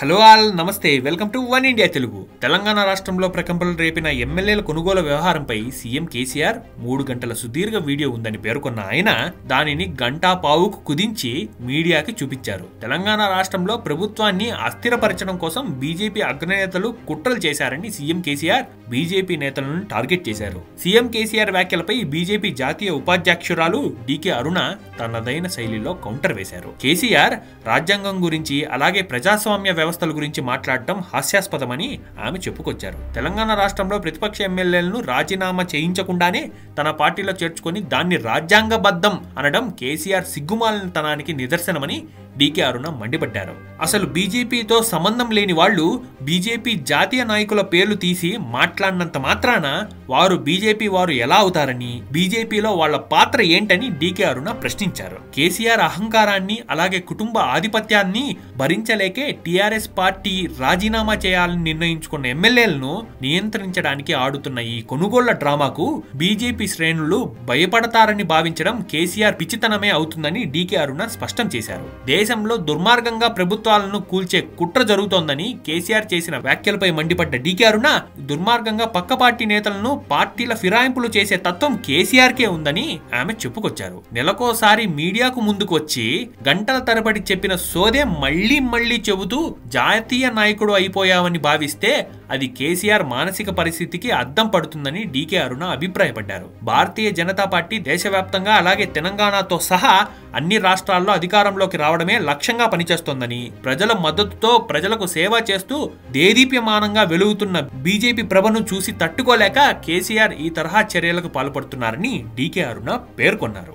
Hello all నమస్తే. Welcome to One India Telugu. Telangana రాష్ట్రంలో ప్రకంపనలు రేపిన ఎమ్మెల్యేల కొనుగోలు వ్యవహారంపై సీఎం కేసీఆర్ మూడు గంటల సుదీర్ఘ వీడియో ఉందని పేర్కొన్న ఆయన దానిని గంటా పావుకు కుదించి మీడియాకి చూపించారు. తెలంగాణ రాష్ట్రంలో ప్రభుత్వాన్ని అస్థిరపరచడం కోసం బీజేపీ అగ్రనేతలు కుట్రలు చేశారని సీఎం కేసీఆర్ బీజేపీ నేతలను టార్గెట్ చేశారు. సీఎం కేసీఆర్ వ్యాఖ్యలపై బీజేపీ జాతీయ ఉపాధ్యక్షురాలు డీకే అరుణ తనదైన శైలిలో కౌంటర్ వేశారు. కేసీఆర్ రాజ్యాంగం గురించి అలాగే ప్రజాస్వామ్య వ్యవస్థల గురించి మాట్లాడటం హాస్యాస్పదమని ఆమె చెప్పుకొచ్చారు. తెలంగాణ రాష్ట్రంలో ప్రతిపక్ష ఎమ్మెల్యేలను రాజీనామా చేయించకుండానే తన పార్టీలో చేర్చుకొని దాన్ని రాజ్యాంగబద్ధం అనడం కేసీఆర్ సిగ్గుమాలినతనానికి నిదర్శనమని డీకే అరుణ మండిపడ్డారు. అసలు బీజేపీతో సంబంధం లేని వాళ్ళు బీజేపీ జాతీయ నాయకుల పేర్లు తీసి మాట్లాడినంత మాత్రాన వారు బీజేపీ వారు ఎలా అవుతారని బీజేపీలో వాళ్ళ పాత్ర ఏంటని డీకే అరుణ ప్రశ్నించారు. కేసీఆర్ అహంకారాన్ని అలాగే కుటుంబ ఆధిపత్యాన్ని భరించలేకే టీఆర్ఎస్ పార్టీ రాజీనామా చేయాలని నిర్ణయించుకున్న ఎమ్మెల్యేలను నియంత్రించడానికి ఆడుతున్న ఈ కొనుగోళ్ళ డ్రామాకు బీజేపీ శ్రేణులు భయపడతారని భావించడం కేసీఆర్ పిచ్చితనమే అవుతుందని డీకే అరుణ స్పష్టం చేశారు. దేశ దేశంలో దుర్మార్గంగా ప్రభుత్వాలను కూల్చే కుట్ర జరుగుతోందని కేసీఆర్ చేసిన వ్యాఖ్యలపై మండిపడ్డ డీకే అరుణ దుర్మార్గంగా పక్క పార్టీ నేతలను పార్టీల ఫిరాయింపులు చేసే తత్వం కేసీఆర్ కే ఉందని ఆమె చెప్పుకొచ్చారు. నెలకోసారి మీడియాకు ముందుకు వచ్చి గంటల తరబడి చెప్పిన సోదే మళ్ళీ మళ్ళీ చెబుతూ జాతీయ నాయకుడు అయిపోయావని భావిస్తే అది కేసీఆర్ మానసిక పరిస్థితికి అద్దం పడుతుందని డీకే అరుణ అభిప్రాయపడ్డారు. భారతీయ జనతా పార్టీ దేశవ్యాప్తంగా అలాగే తెలంగాణతో సహా అన్ని రాష్ట్రాల్లో అధికారంలోకి రావడమే లక్ష్యంగా పనిచేస్తోందని ప్రజల మద్దతుతో ప్రజలకు సేవ చేస్తూ దేదీప్యమానంగా వెలుగుతున్న బీజేపీ ప్రభను చూసి తట్టుకోలేక కేసీఆర్ ఈ తరహా చర్యలకు పాల్పడుతున్నారని డీకే అరుణ పేర్కొన్నారు.